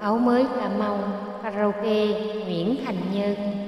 áo mới cà mau karaoke nguyễn thành nhân